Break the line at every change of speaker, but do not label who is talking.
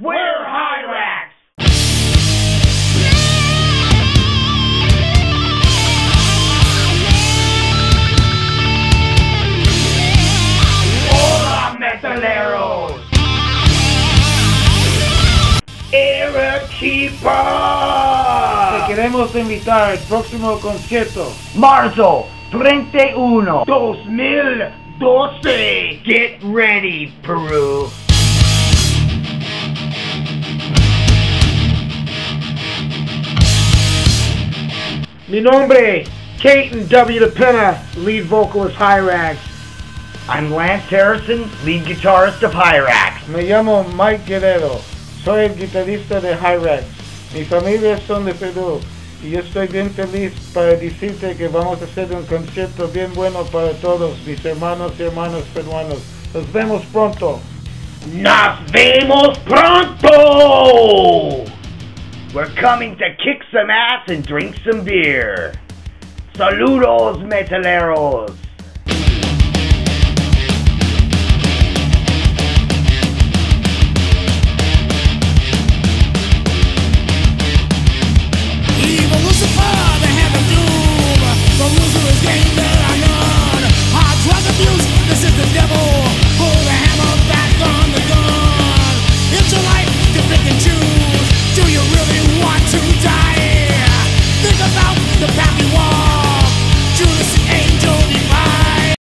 We're HIRAX! Hola, metaleros! Arequipa!
Te queremos invitar al próximo concierto.
Marzo 31, 2012. Get ready, Peru.
Mi nombre, Katon W. De Pena, lead vocalist HIRAX.
I'm Lance Harrison, lead guitarist of HIRAX.
Me llamo Mike Guerrero, soy el guitarrista de HIRAX. Mi familia son de Perú y yo estoy bien feliz para decirte que vamos a hacer un concierto bien bueno para todos mis hermanos y hermanas peruanos. Nos vemos pronto.
Nos vemos pronto! We're coming to kick some ass and drink some beer. Saludos, metaleros!